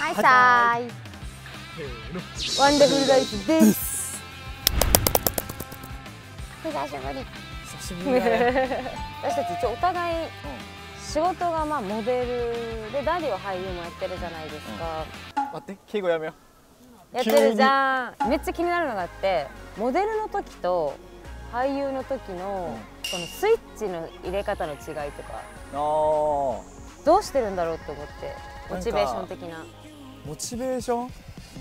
はいさーいワンダフルライフです久しぶり。久しぶり。私たち一応お互い仕事がまあモデルでダディは俳優もやってるじゃないですか、待って敬語やめよやってるじゃん。めっちゃ気になるのがあってモデルの時と俳優の時のこのスイッチの入れ方の違いとか。どうしてるんだろうと思ってモチベーション的な。ーモチベーション？モ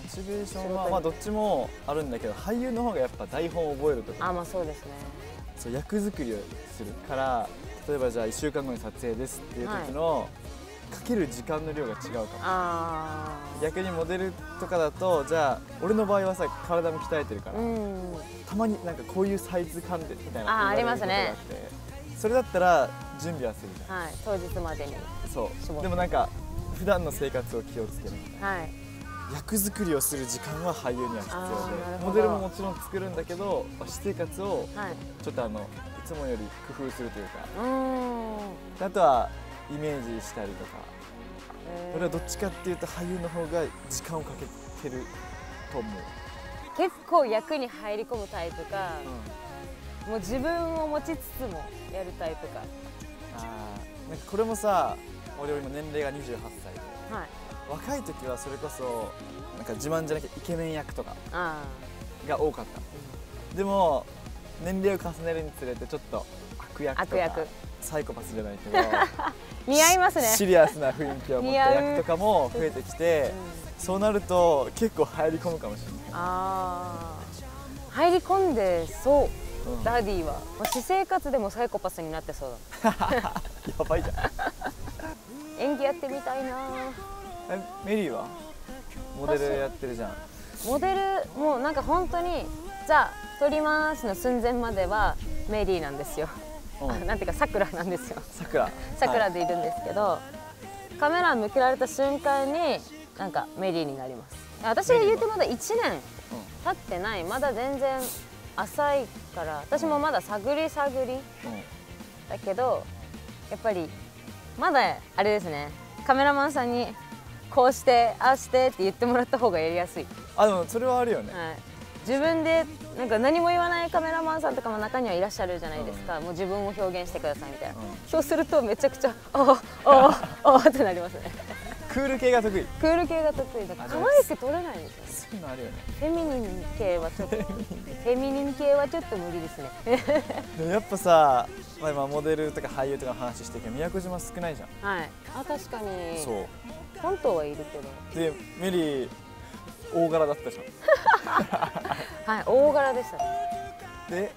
チベーションはまあどっちもあるんだけど俳優の方がやっぱ台本を覚えるとか。あまあそうですね。そう役作りをするから例えばじゃあ1週間後に撮影ですっていう時の、かける時間の量が違うかも。あ逆にモデルとかだとじゃあ俺の場合はさ体も鍛えてるかあら、うん。たまになんかこういうサイズ感でみたいなあーありますね。それだったら準備はするじゃん。はい当日までにそう。でもなんか普段の生活を気をつける。みたいなはい。役作りをする時間は俳優には必要でモデルももちろん作るんだけど私生活をはい。ちょっとあのいつもより工夫するというかあとはイメージしたりとか俺はどっちかっていうと俳優の方が時間をかけてると思う、結構役に入り込むタイプかもう自分を持ちつつもやるタイプか。あーなんかこれもさ俺よりも年齢が28歳で。はい。若い時はそれこそなんか自慢じゃなきゃイケメン役とかあが多かった。でも年齢を重ねるにつれてちょっと悪役とか悪役。サイコパスじゃないけど 似合いますね。シリアスな雰囲気を持った役とかも増えてきてうん。そうなると結構入り込むかもしれああ。入り込んでそう。ない、うん。ダディは、まあ、私生活でもサイコパスになってそうだ やばいじゃんやってみたいな。えメリーは？モデルやってるじゃん。モデルもうなんか本当にじゃあ撮りますの寸前まではメリーなんですよ、うん。なんていうかさくらなんですよ。さくら。さくらはいでいるんですけど、カメラ向けられた瞬間になんかメリーになります。私が言うてまだ1年経ってない。まだ全然浅いから私もまだ探り探りうんうん。だけどやっぱりまだあれですね。カメラマンさんにこうしてああしてって言ってもらった方がやりやすい、あでもそれはあるよね、はい、自分でなんか何も言わないカメラマンさんとかも中にはいらっしゃるじゃないですか、もう自分を表現してくださいみたいな、うん。そうするとめちゃくちゃ「ああああってなりますねクール系が得意。クール系が得意だ。からあ可愛く撮れないんですよねそういうのあるよね。フェミニン系はちょっと。フェミニン系。はちょっと無理ですね。でもやっぱさ、まあ、今モデルとか俳優とかの話してるけど宮古島少ないじゃん。はい。あ確かに。そう。本島はいるけど。でメリー大柄だったじゃ はい大柄でした。で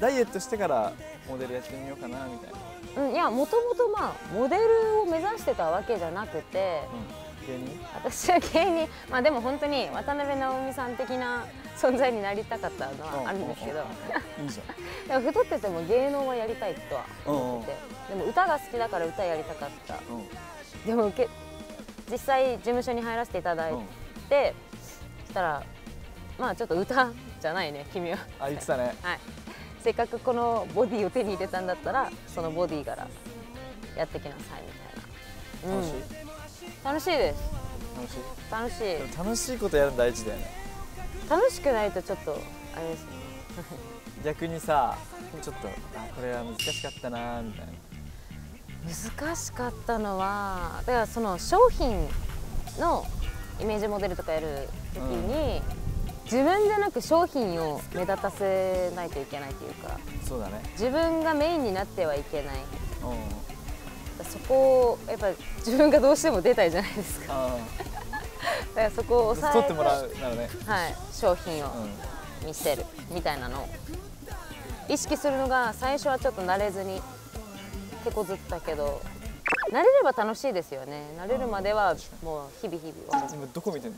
ダイエットしてからモデルやってみようかなみたいな、うん、いやもともとまあモデルを目指してたわけじゃなくてうん、芸人？私は芸人。まあでも本当に渡辺直美さん的な存在になりたかったのはあるんですけど。いいじ でも太ってても芸能はやりたいとは思ってて。でも歌が好きだから歌やりたかった。でも受け実際事務所に入らせていただいうん。て、そしたらまあちょっと歌じゃないね君は。あ言ってたね。はいせっかくこのボディを手に入れたんだったらそのボディからやってきなさいみたいな、楽しい、うん、楽しいです。楽しい。楽しい。楽しいことやるの大事だよね。楽しくないとちょっとあれですね。逆にさちょっとあこれは難しかったなみたいな。難しかったのはだからその商品のイメージモデルとかやる時に、自分じゃなく商品を目立たせないといけないというかそうだね。自分がメインになってはいけない。うん。そこをやっぱ自分がどうしても出たいじゃないですか。あだからそこをあ抑えて取ってもらうならね。はい、商品をう見せるみたいなのを意識するのが最初はちょっと慣れずに手こずったけど慣れれば楽しいですよね。慣れるまではもう日々日々ん今どこ見てんの？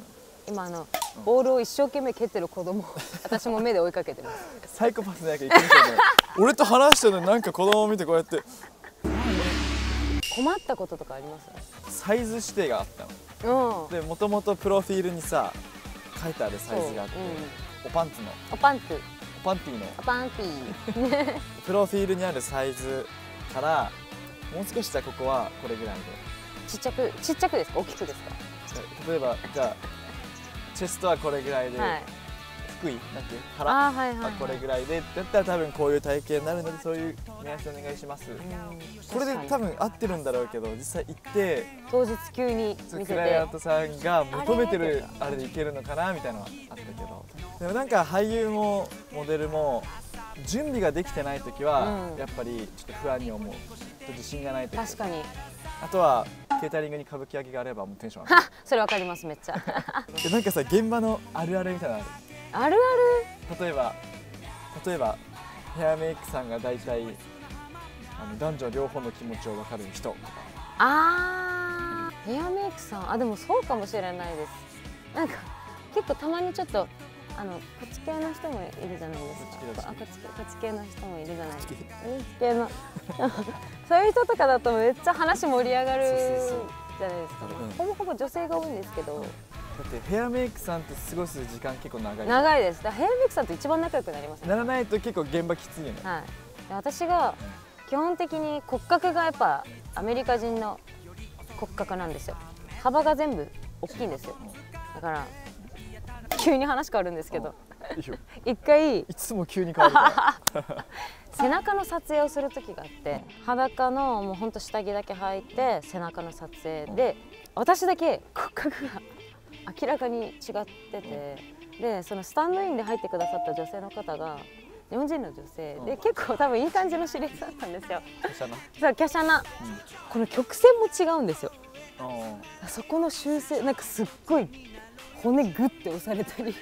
今あのボールを一生懸命蹴ってる子供を私も目で追いかけてます。サイコパスなやけ言ってみたよね。俺と話してるのになんか子供を見てこうやって。困ったこととかあります？サイズ指定があったの。うん。でもともとプロフィールにさ書いてあるサイズがあって、そううん。おパンツの。おパンツ。おパンティの。おパンティー。プロフィールにあるサイズからもう少しじゃあここはこれぐらいで。ちっちゃくちっちゃくですか？大きくですか？ち例えばじゃあチェストはこれぐらいで、はい。福井なんていう腹あーはいはい、は、はいこれぐらいでだったら多分こういう体型になるのでそういう目安お願いします、うんこれで多分合ってるんだろうけど実際行って当日急にクライアントさんが求めてるあれでいけるのかなみたいなのはあったけど。でもなんか俳優もモデルも準備ができてない時は、うん。やっぱりちょっと不安に思う。自信がない時確かに。あとはケータリングに歌舞伎揚げがあればもうテンション上がる。それわかりますめっちゃ。でなんかさ現場のあるあるみたいなのああるる？例えば例えばヘアメイクさんが大体あの男女両方の気持ちを分かる人とか。あるあー。ヘアメイクさん。あでもそうかもしれないです。なんか結構たまにちょっとあのこっち系の人もいるじゃないですか。あこっち系こっち系の人もいるじゃない？ですか系。の。そういう人とかだとめっちゃ話盛り上がるじゃないですか、うん。ほぼほぼ女性が多いんですけど、だってヘアメイクさんって過ごす時間結構長い。長いです。ヘアメイクさんと一番仲良くなりますね。ならないと結構現場きついよね。はい、で私が基本的に骨格がやっぱアメリカ人の骨格なんですよ。幅が全部大きいんですよ。だから急に話変わるんですけど。一回。いつも急に変わるから。背中の撮影をする時があって裸のもうほんと下着だけ履いて背中の撮影で私だけ骨格が明らかに違っててでそのスタンドインで入ってくださった女性の方が日本人の女性で結構多分いい感じの知り合いだったんですよ。そう華奢な。この曲線も違うんですよ。うんそこの修正なんかすっごい骨グッて押されたり。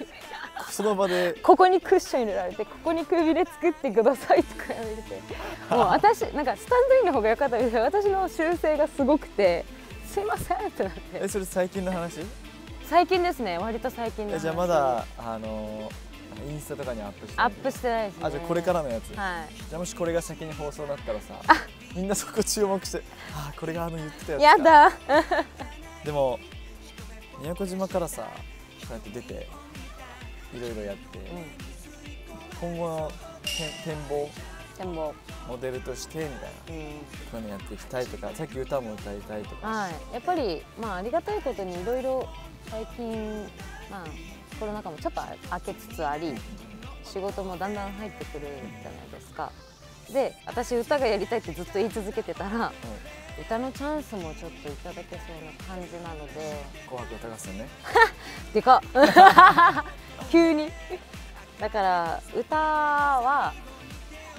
その場で。ここにクッション入れられてここにくびれ作ってくださいとか言われて。もう私なんかスタンドインの方が良かったんです。けど私の修正がすごくてすいませんってなって。えそれ最近の話？最近ですね。割と最近の話。えじゃあまだあのインスタとかにアップしてアップしてないですね。あじゃあこれからのやつ、じゃはあもしこれが先に放送だったらさみんなそこ注目してあこれがあの言ってたやつやだ。でも宮古島からさこうやって出ていろいろやって、今後の展展望？でも、モデルとしてみたいな。こうん。ういうのやっていきたいとかさっき歌も歌いたいとか、はい、やっぱり、まあ、ありがたいことにいろいろ最近、まあ、コロナ禍もちょっと明けつつあり仕事もだんだん入ってくるじゃないですか。で私歌がやりたいってずっと言い続けてたら歌のチャンスもちょっといただけそうな感じなので。紅白歌合戦ね。でかっ。急に。だから歌は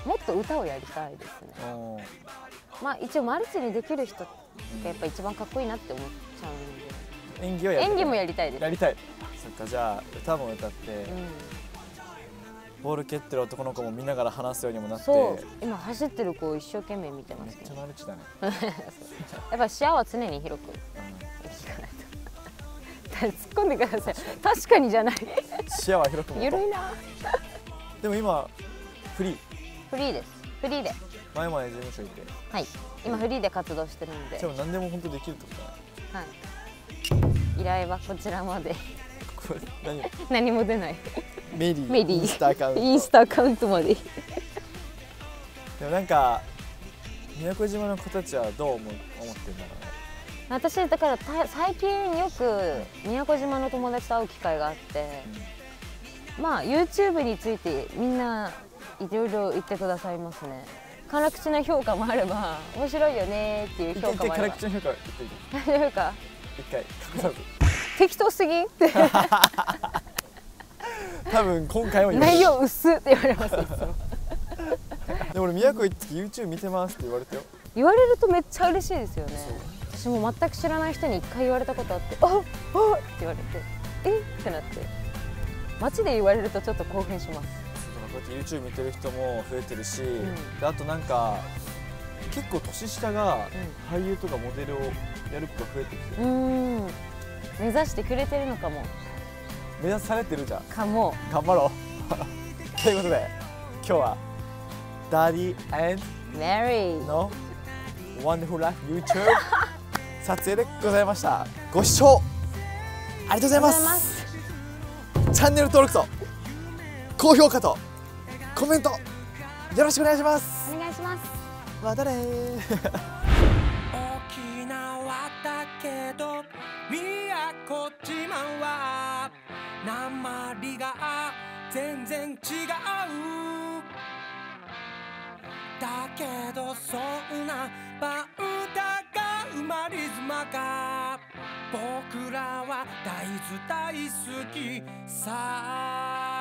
もっと歌をやりたいですね。うんまあ一応マルチにできる人がやっぱ一番かっこいいなって思っちゃうんで。演技をやりたい。演技もやりたいです。やりたいそっかじゃあ歌も歌って、うんボール蹴ってる男の子も見ながら話すようにもなって。今走ってる子を一生懸命見てまめっちゃマルチだね、やっぱ視野は常に広く。う聞かないと突っ込んでください確かにじゃない。ん、視野は広くもゆるいな。でも今フリー。フリーです。フリーで。前まで事務所いて。はい。今フリーで活動してるんで。でも何でも本当できるってことだね。はい。依頼はこちらまで。これ何？何も出ないメリー。メリー。インスタアカウント。インスタアカウントまで。でもなんか宮古島の子たちはどう思う思ってんだろうね。私だからた最近よく宮古島の友達と会う機会があって、まあ YouTube についてみんないろいろ言ってくださいますね。辛口な評価もあれば面白いよねっていう評価もあれば。口の評価言ってみて大丈夫か一回隠さず。適当すぎ？んって多分今回も言われる内容薄って言われますいつも。でも俺宮古行って YouTube 見てますって言われたよ。言われるとめっちゃ嬉しいですよね。私も全く知らない人に一回言われたことあって「ああっ!」って言われて「え？っ?」ってなって。街で言われるとちょっと興奮します。こうやって YouTube 見てる人も増えてるし、ん。であとなんか結構年下が俳優とかモデルをやる子が増えてきてる、うん。目指してくれてるのかも目指されてるじゃん。かも。頑張ろう。ということで今日はダディメリーの Wonderful Life YouTube 撮影でございました。ご視聴ありがとうございます。チャンネル登録と高評価とコメントよろしくお願いします。お願いします。またね。ー 大き縄だけど宮古島は鉛が全然違う。だけどそんなバウダが生まれ妻か。僕らは大豆大好きさ。